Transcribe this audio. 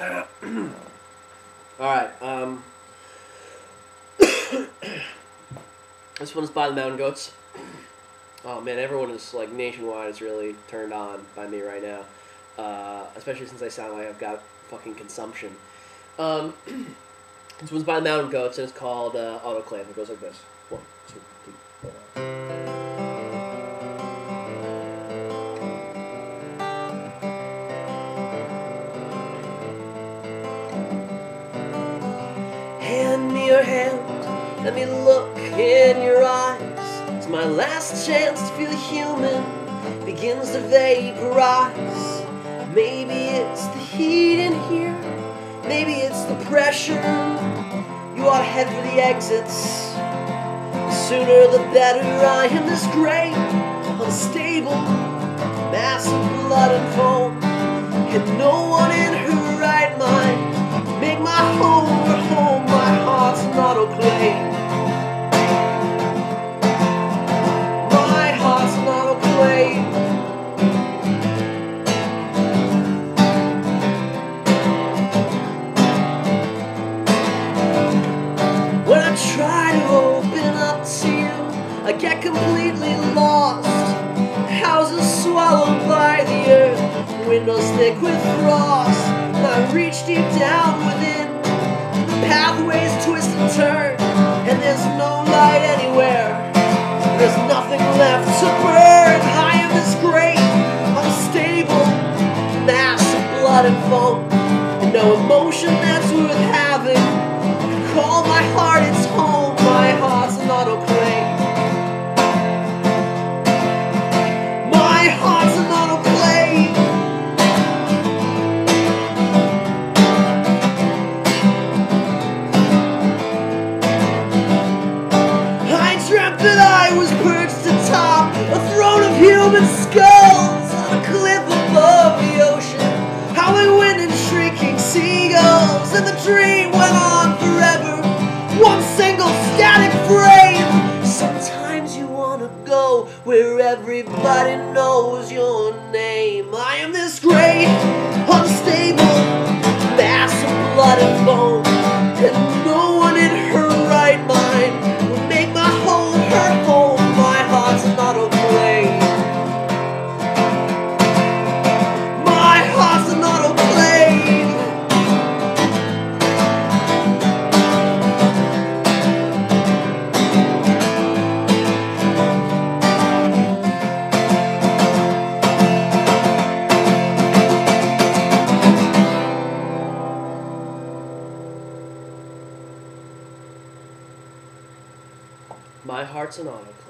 All right. Um, this one's by the Mountain Goats. Oh man, everyone is like nationwide is really turned on by me right now, uh, especially since I sound like I've got fucking consumption. Um, this one's by the Mountain Goats and it's called uh, Autoclave. It goes like this: one, two, three, your hand, let me look in your eyes. It's my last chance to feel human begins to vaporize. Maybe it's the heat in here, maybe it's the pressure. You ought to head for the exits. The sooner the better. I am this great, unstable, mass of blood and foam, and no try to open up to you, I get completely lost. Houses swallowed by the earth, windows thick with frost. I reach deep down within, pathways twist and turn, and there's no light anywhere. There's nothing left to burn. I am this great, unstable mass of blood and foam, and no emotion that's dreamt that I was perched atop a throne of human skulls on a cliff above the ocean, howling wind and shrieking seagulls, and the dream went on forever. One single static frame. Sometimes you wanna go where everybody knows your name. I am this great, unstable My heart's an autoclave.